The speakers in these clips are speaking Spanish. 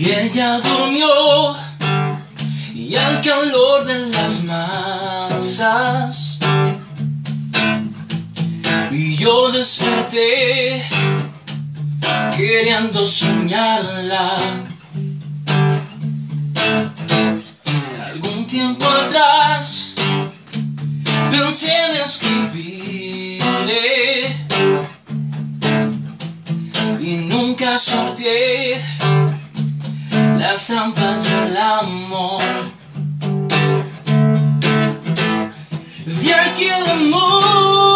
Y ella durmió. Y al calor de las masas. Y yo desperté queriendo soñarla. Algún tiempo atrás pensé en escribirle. Y nunca sorteé las trampas del amor. Y aquí el amor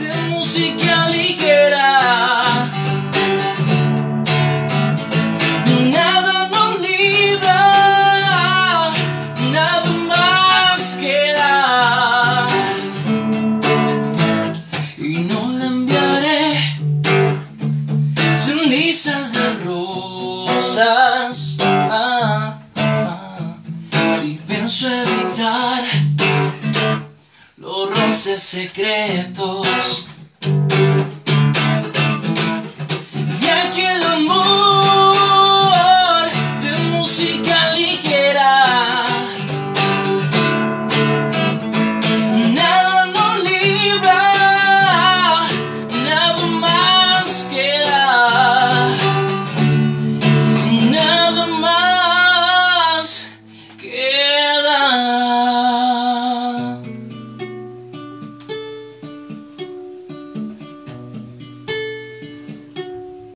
de música ligera. Nada nos libra, nada más queda. Y no le enviaré cenizas y pienso evitar los roces secretos.